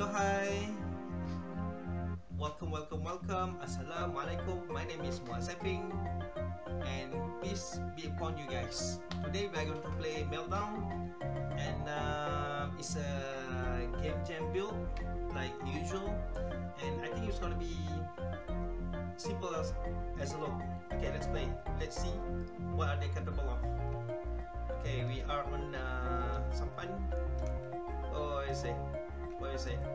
Hello, hi. Welcome, welcome, welcome. Assalamualaikum. My name is Muaz Efink, and peace be upon you guys. Today we are going to play Meltdown, and uh, it's a game jam build like usual, and I think it's gonna be simple as as a look. Okay, let's play. Let's see what are they capable of. Okay, we are on uh, Sampan. Oh, I say. What is you Use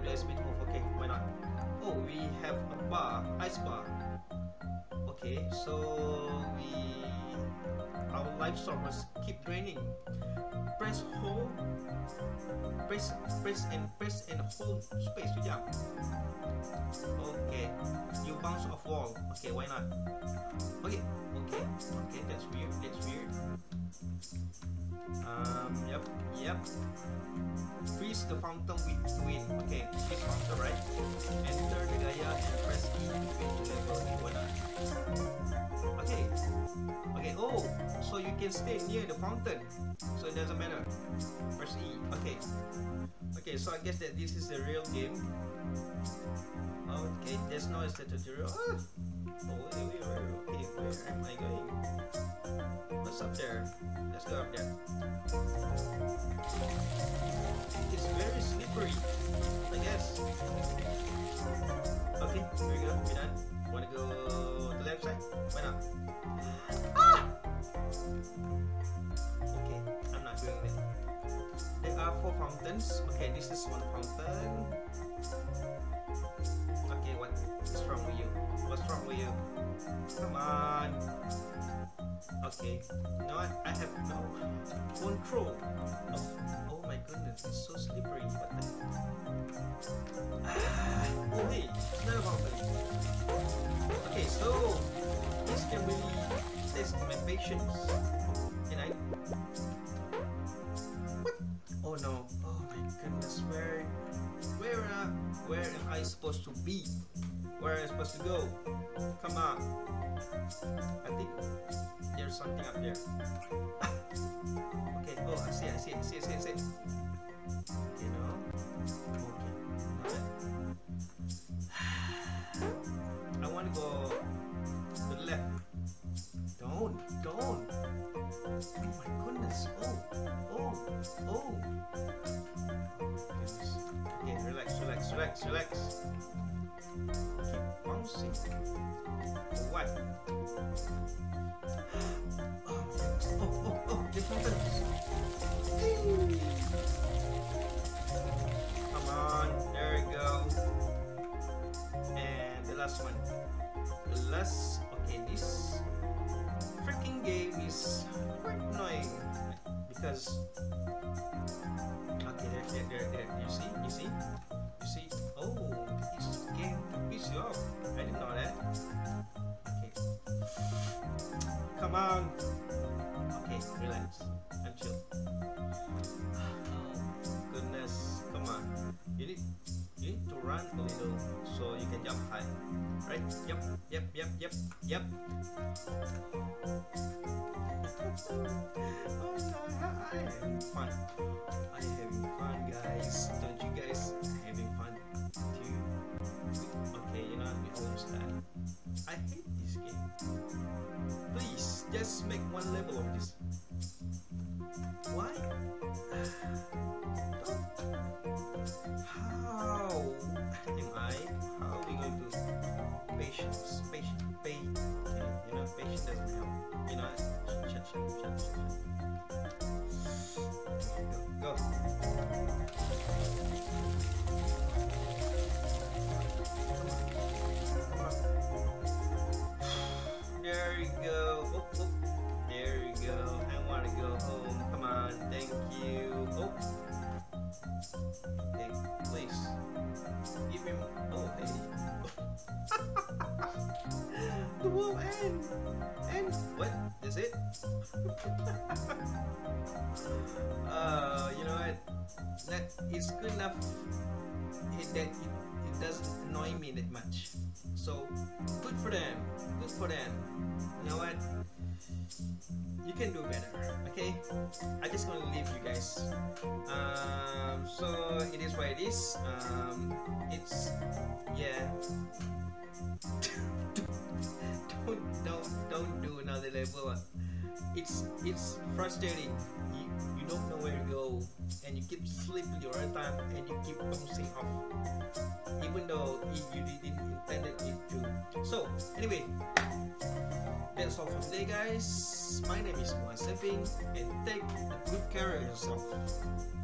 WSB to move. Okay, why not? Oh, we have a bar, ice bar. Okay, so we our life source keep draining. Press hold, press press and press and hold space to jump. Okay, you bounce off wall. Okay, why not? Okay, okay, okay. That's weird. That's weird. Um, yep, yep. Freeze the fountain with Okay, freeze fountain, right? Enter the Gaia and press E to level. Not? Okay, okay. Oh, so you can stay near the fountain, so it doesn't matter. Press E. Okay, okay. So I guess that this is the real game. Okay, there's no tutorial. Ah! Oh, wait, wait, wait, okay, where am I going? What's up there? Let's go up there. It's very slippery, four fountains. Okay, this is one fountain. Okay, what is wrong with you? What's wrong with you? Come on. Okay. No, I, I have no control. Oh, oh my goodness, it's so slippery. What the Oh hey, another fountain. Okay, so this can really test my patience. Supposed to be? Where I'm supposed to go? Come on. I think there's something up there. okay, oh, I see, I see, I see, I see, I see. No. Okay, I want to go to the left. Don't, don't. Oh my goodness. Oh, oh, oh. Relax, relax. Keep bouncing. What? Oh, oh, oh, the fountain. Come on, there we go. And the last one. The last, okay, this freaking game is quite annoying because okay, there, there, there, there. You see, you see, come on. Okay, relax and chill. Goodness, come on. You need, you need to run a little so you can jump high. Right? Yep, yep, yep, yep, yep. oh no, I am having fun. I am having fun, guys. Don't you guys having fun Just make one level of this. Is it? uh, you know what? That is good enough. That it, it doesn't annoy me that much. So good for them. Good for them. You know what? You can do better. Okay? I just gonna leave you guys. Um, so it is what it is. Um, it's yeah. Don't don't don't do another level. It's it's frustrating. You, you don't know where to go and you keep sleeping your time and you keep bouncing off even though you didn't intended it to. So anyway that's all for today guys. My name is Muaz Efink and take good care of yourself.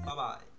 Bye bye